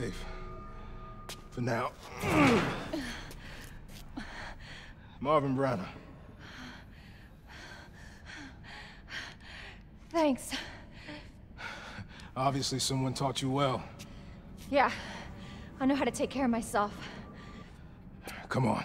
safe. For now. Marvin Branagh. Thanks. Obviously someone taught you well. Yeah. I know how to take care of myself. Come on.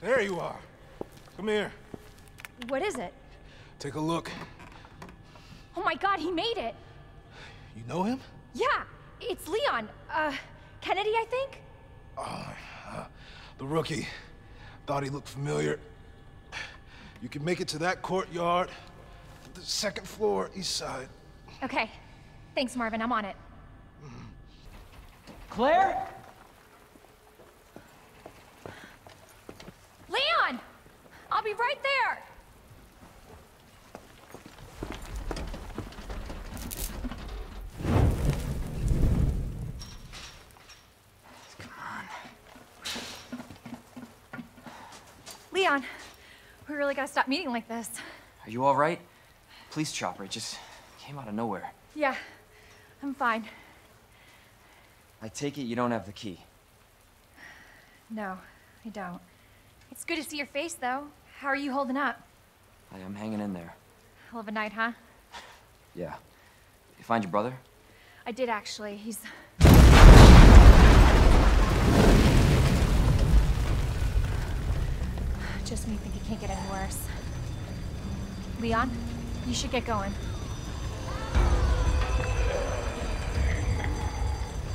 There you are. Come here. What is it? Take a look. Oh my god, he made it! You know him? Yeah, it's Leon. Uh, Kennedy, I think? The rookie. Thought he looked familiar. You can make it to that courtyard. The second floor, east side. Okay. Thanks, Marvin. I'm on it. Claire? Leon! I'll be right there! Leon, we really gotta stop meeting like this. Are you all right? Police chopper, it just came out of nowhere. Yeah, I'm fine. I take it you don't have the key. No, I don't. It's good to see your face, though. How are you holding up? I am hanging in there. Hell of a night, huh? Yeah. Did You find your brother? I did actually. He's. Just you think it can't get any worse. Leon, you should get going.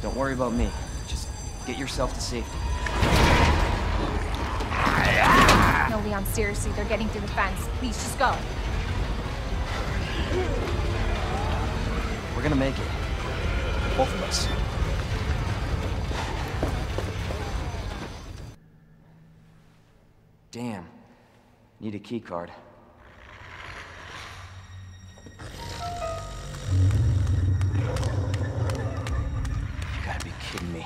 Don't worry about me. Just get yourself to safety. No, Leon, seriously, they're getting through the fence. Please, just go. We're gonna make it. Both of us. Damn. Need a key card. You gotta be kidding me.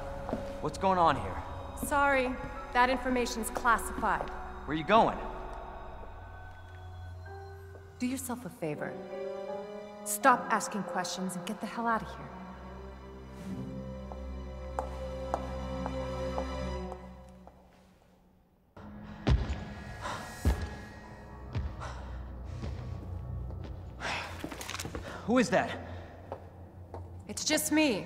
What's going on here? Sorry, that information's classified. Where are you going? Do yourself a favor. Stop asking questions and get the hell out of here. Who is that? It's just me.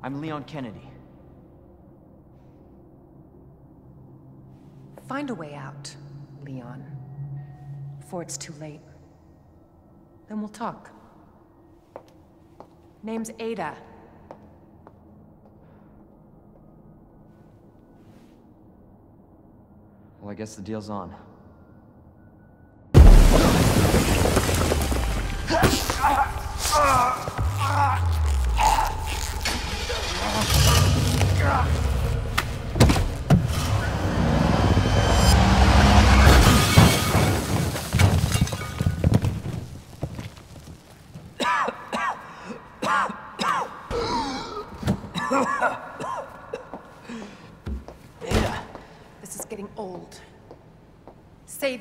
I'm Leon Kennedy. Find a way out, Leon. Before it's too late. Then we'll talk. Name's Ada. Well, I guess the deal's on.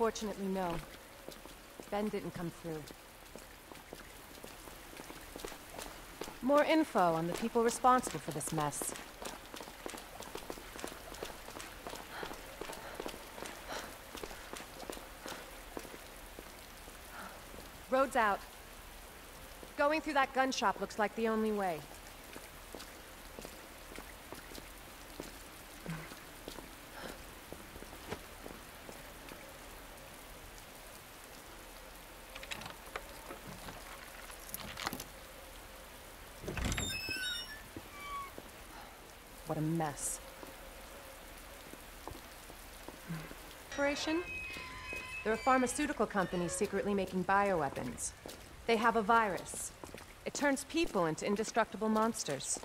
Unfortunately, no. Ben didn't come through. More info on the people responsible for this mess. Road's out. Going through that gun shop looks like the only way. A mess. Operation? They're a pharmaceutical company secretly making bioweapons. They have a virus. It turns people into indestructible monsters.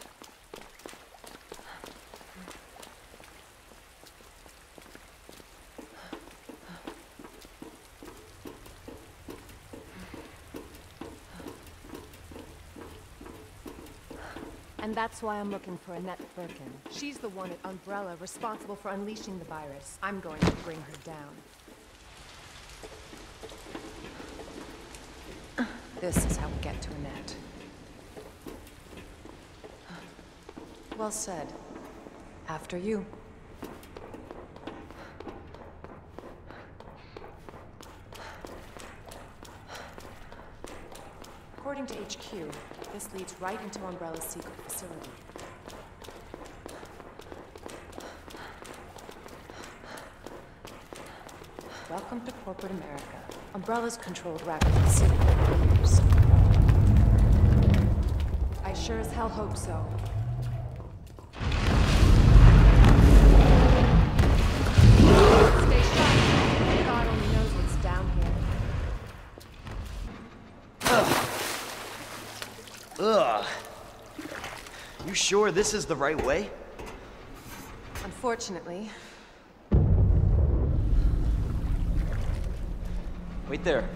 And that's why I'm looking for Annette Birkin. She's the one at Umbrella responsible for unleashing the virus. I'm going to bring her down. This is how we get to Annette. Well said. After you. According to HQ, this leads right into Umbrella's secret facility. Welcome to corporate America. Umbrella's controlled for years. I sure as hell hope so. Ugh. You sure this is the right way? Unfortunately. Wait there.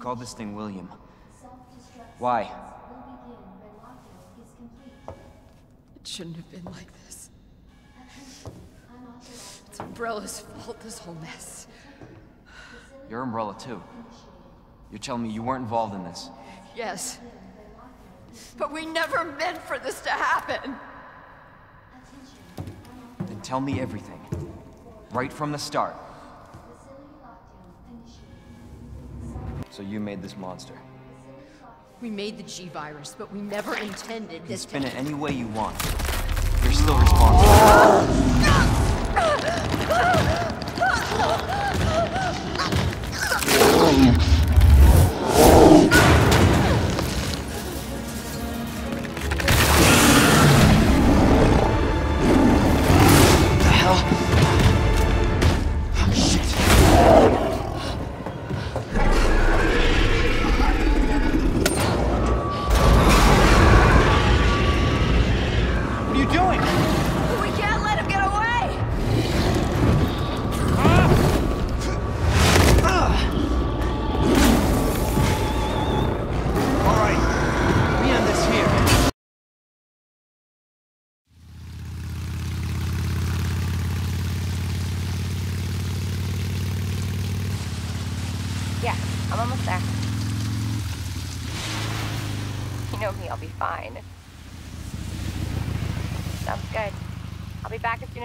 Called this thing William. Why? It shouldn't have been like this. It's Umbrella's fault, this whole mess. You're Umbrella too. You're telling me you weren't involved in this. Yes. But we never meant for this to happen. Then tell me everything. Right from the start. So you made this monster. We made the G-Virus, but we never intended You can this spin it any way you want. You're still responsible.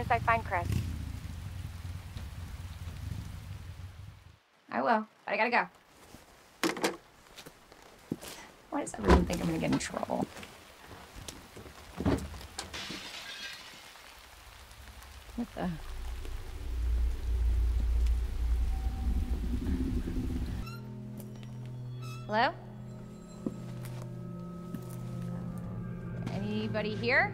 As I find Chris. I will, but I gotta go. Why does everyone think I'm gonna get in trouble? What the? Hello? Anybody here?